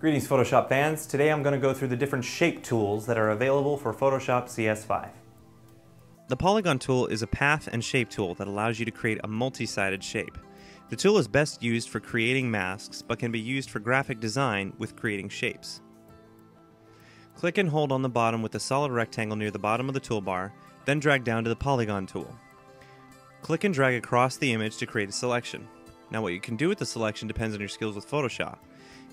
Greetings Photoshop fans. Today I'm going to go through the different shape tools that are available for Photoshop CS5. The polygon tool is a path and shape tool that allows you to create a multi-sided shape. The tool is best used for creating masks but can be used for graphic design with creating shapes. Click and hold on the bottom with the solid rectangle near the bottom of the toolbar, then drag down to the polygon tool. Click and drag across the image to create a selection. Now what you can do with the selection depends on your skills with Photoshop.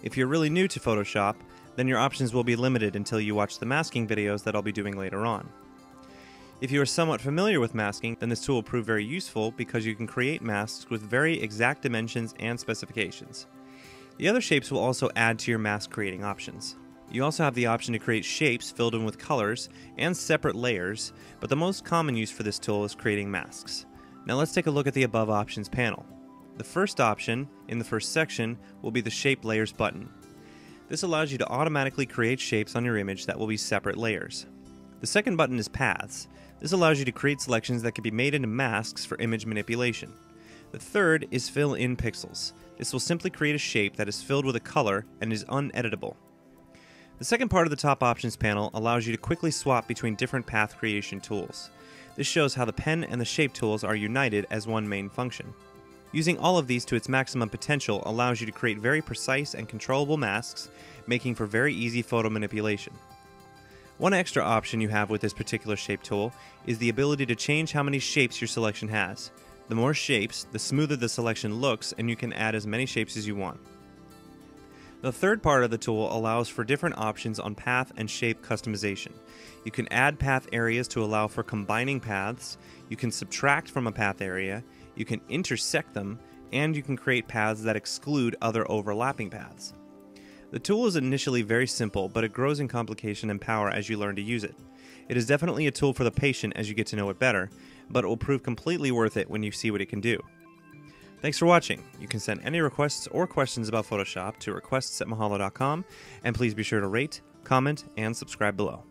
If you're really new to Photoshop, then your options will be limited until you watch the masking videos that I'll be doing later on. If you are somewhat familiar with masking, then this tool will prove very useful because you can create masks with very exact dimensions and specifications. The other shapes will also add to your mask creating options. You also have the option to create shapes filled in with colors and separate layers, but the most common use for this tool is creating masks. Now let's take a look at the above options panel. The first option, in the first section, will be the Shape Layers button. This allows you to automatically create shapes on your image that will be separate layers. The second button is Paths. This allows you to create selections that can be made into masks for image manipulation. The third is Fill in Pixels. This will simply create a shape that is filled with a color and is uneditable. The second part of the top options panel allows you to quickly swap between different path creation tools. This shows how the pen and the shape tools are united as one main function. Using all of these to its maximum potential allows you to create very precise and controllable masks, making for very easy photo manipulation. One extra option you have with this particular shape tool is the ability to change how many shapes your selection has. The more shapes, the smoother the selection looks and you can add as many shapes as you want. The third part of the tool allows for different options on path and shape customization. You can add path areas to allow for combining paths, you can subtract from a path area, you can intersect them, and you can create paths that exclude other overlapping paths. The tool is initially very simple, but it grows in complication and power as you learn to use it. It is definitely a tool for the patient as you get to know it better, but it will prove completely worth it when you see what it can do. Thanks for watching. You can send any requests or questions about Photoshop to requests at mahalo.com, and please be sure to rate, comment, and subscribe below.